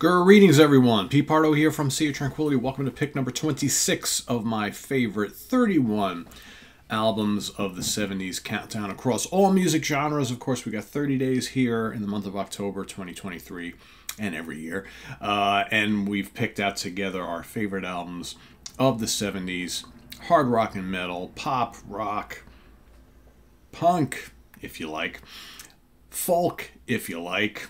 Greetings, everyone. Pete Pardo here from Sea of Tranquility. Welcome to pick number 26 of my favorite 31 albums of the 70s countdown across all music genres. Of course, we got 30 days here in the month of October 2023 and every year. Uh, and we've picked out together our favorite albums of the 70s hard rock and metal, pop, rock, punk, if you like, folk, if you like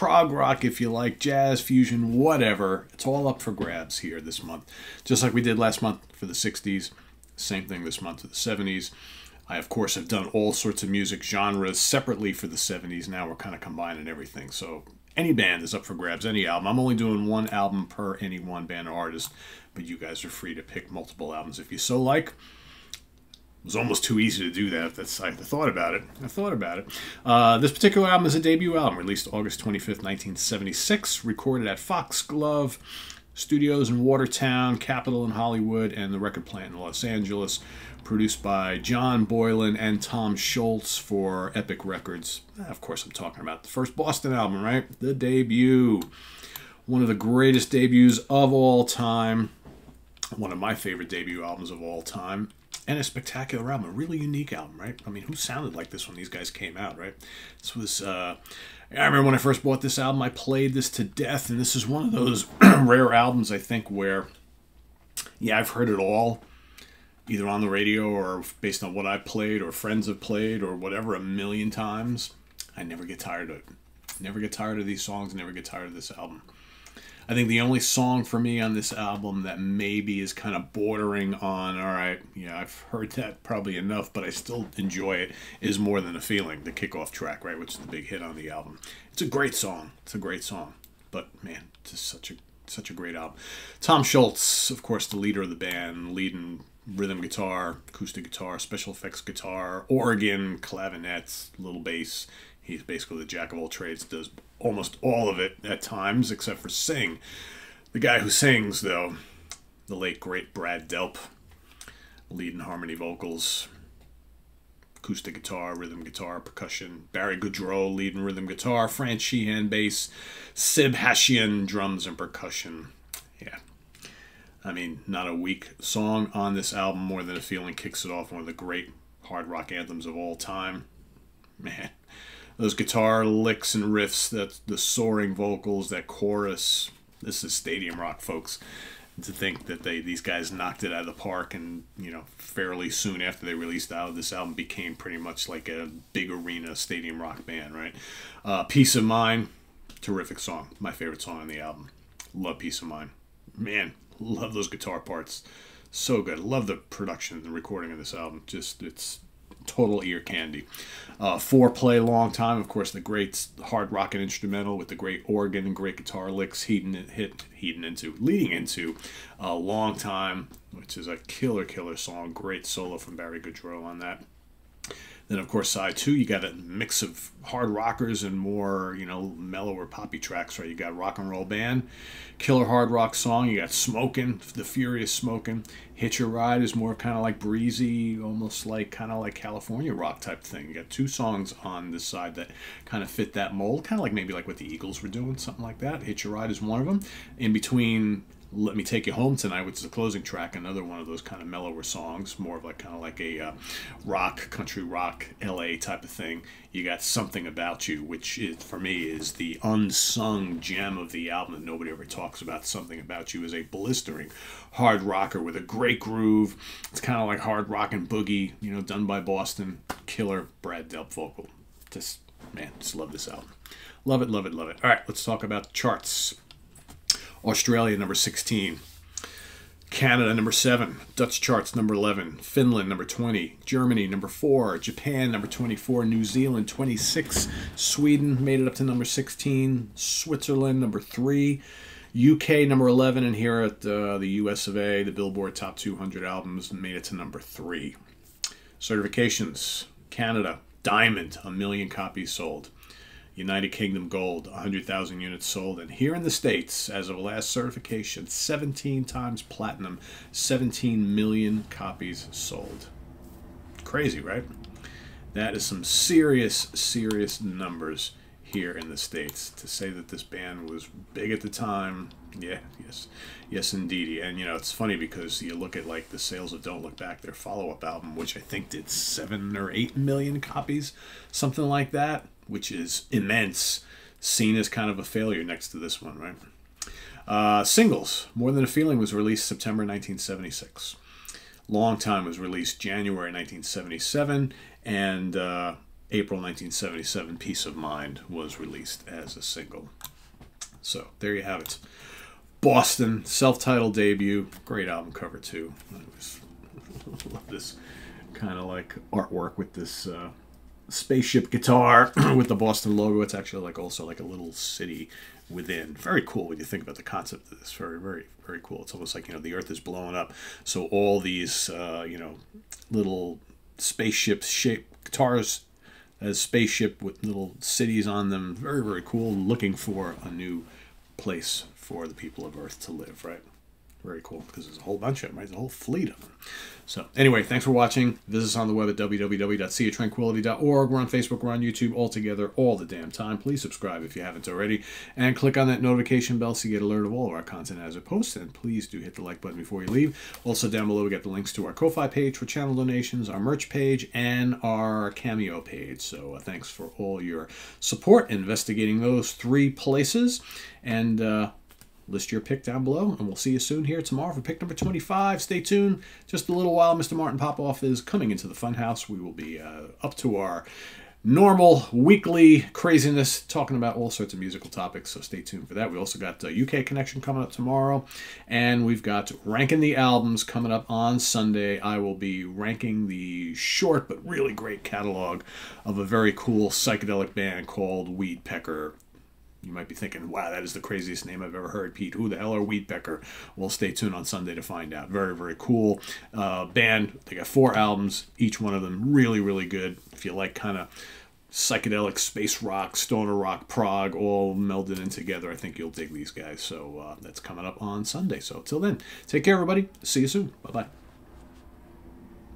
prog rock if you like, jazz, fusion, whatever. It's all up for grabs here this month. Just like we did last month for the 60s, same thing this month for the 70s. I, of course, have done all sorts of music genres separately for the 70s. Now we're kind of combining everything. So any band is up for grabs, any album. I'm only doing one album per any one band or artist, but you guys are free to pick multiple albums if you so like. It was almost too easy to do that. That's I thought about it. I thought about it. Uh, this particular album is a debut album, released August 25th, 1976, recorded at Foxglove Studios in Watertown, Capitol in Hollywood, and the record plant in Los Angeles. Produced by John Boylan and Tom Scholz for Epic Records. Of course, I'm talking about the first Boston album, right? The debut. One of the greatest debuts of all time. One of my favorite debut albums of all time and a spectacular album, a really unique album, right? I mean, who sounded like this when these guys came out, right? This was, uh, I remember when I first bought this album, I played this to death, and this is one of those rare albums, I think, where, yeah, I've heard it all, either on the radio or based on what I played or friends have played or whatever, a million times. I never get tired of it. Never get tired of these songs, never get tired of this album. I think the only song for me on this album that maybe is kind of bordering on, all right, yeah, I've heard that probably enough, but I still enjoy it, is More Than a Feeling, the kickoff track, right, which is the big hit on the album. It's a great song. It's a great song. But man, just such a such a great album. Tom Scholz, of course, the leader of the band, leading rhythm guitar, acoustic guitar, special effects guitar, organ, clavinets, little bass. He's basically the jack of all trades, does almost all of it at times, except for sing. The guy who sings, though, the late great Brad Delp, leading harmony vocals, acoustic guitar, rhythm guitar, percussion. Barry Goudreau leading rhythm guitar, Fran Sheehan bass, Sib Hashian drums and percussion. Yeah. I mean, not a weak song on this album. More Than a Feeling kicks it off one of the great hard rock anthems of all time. Man, those guitar licks and riffs, that the soaring vocals, that chorus. This is stadium rock, folks. To think that they these guys knocked it out of the park, and you know, fairly soon after they released out, this album became pretty much like a big arena stadium rock band, right? Uh, Peace of Mind, terrific song, my favorite song on the album. Love Peace of Mind, man, love those guitar parts, so good. Love the production and the recording of this album. Just it's total ear candy. Uh, foreplay, long time, of course, the great hard rock and instrumental with the great organ and great guitar licks, heating hit heating into, leading into a long time, which is a killer, killer song. Great solo from Barry Goudreau on that. Then, of course, side two, you got a mix of hard rockers and more, you know, mellower poppy tracks, right? You got Rock and Roll Band, killer hard rock song. You got Smoking, The Furious Smoking. Hitch a Ride is more kind of like breezy, almost like kind of like California rock type thing. You got two songs on this side that kind of fit that mold, kind of like maybe like what the Eagles were doing, something like that. Hitch a Ride is one of them. In between let Me Take You Home Tonight, which is the closing track, another one of those kind of mellower songs, more of like kind of like a uh, rock, country rock, LA type of thing. You got Something About You, which is, for me is the unsung gem of the album that nobody ever talks about. Something About You is a blistering hard rocker with a great groove. It's kind of like hard rock and boogie, you know, done by Boston. Killer Brad Delp vocal. Just, man, just love this album. Love it, love it, love it. All right, let's talk about charts. Australia number 16. Canada number 7, Dutch charts number 11, Finland number 20, Germany number 4, Japan number 24, New Zealand 26, Sweden made it up to number 16, Switzerland number 3, UK number 11, and here at uh, the US of A, the Billboard Top 200 albums made it to number 3. Certifications. Canada, Diamond, a million copies sold. United Kingdom Gold, 100,000 units sold. And here in the States, as of last certification, 17 times platinum, 17 million copies sold. Crazy, right? That is some serious, serious numbers here in the States. To say that this band was big at the time, yeah, yes, yes, indeed. And you know, it's funny because you look at like the sales of Don't Look Back, their follow up album, which I think did seven or eight million copies, something like that, which is immense, seen as kind of a failure next to this one, right? Uh, singles More Than a Feeling was released September 1976. Long Time was released January 1977, and uh, April 1977, Peace of Mind was released as a single. So there you have it. Boston, self titled debut. Great album cover, too. I love this kind of like artwork with this uh, spaceship guitar with the Boston logo. It's actually like also like a little city within. Very cool when you think about the concept of this. Very, very, very cool. It's almost like you know the Earth is blowing up, so all these uh, you know little spaceship shaped guitars as spaceship with little cities on them. Very, very cool. Looking for a new place for the people of Earth to live. Right. Very cool because there's a whole bunch of them, right? There's a whole fleet of them. So, anyway, thanks for watching. Visit us on the web at www.seatranquility.org. We're on Facebook, we're on YouTube, all together, all the damn time. Please subscribe if you haven't already, and click on that notification bell so you get alert of all of our content as it posts. And please do hit the like button before you leave. Also, down below, we got the links to our Ko-Fi page for channel donations, our merch page, and our Cameo page. So, uh, thanks for all your support investigating those three places. And, uh, List your pick down below, and we'll see you soon here tomorrow for pick number 25. Stay tuned. Just a little while, Mr. Martin Popoff is coming into the funhouse. We will be uh, up to our normal weekly craziness talking about all sorts of musical topics so stay tuned for that we also got uk connection coming up tomorrow and we've got ranking the albums coming up on sunday i will be ranking the short but really great catalog of a very cool psychedelic band called Weedpecker you might be thinking, wow, that is the craziest name I've ever heard, Pete. Who the hell are Weedpecker? Well, stay tuned on Sunday to find out. Very, very cool uh, band. They got four albums, each one of them really, really good. If you like kind of psychedelic space rock, stoner rock, prog, all melded in together, I think you'll dig these guys. So uh, that's coming up on Sunday. So till then, take care, everybody. See you soon. Bye bye.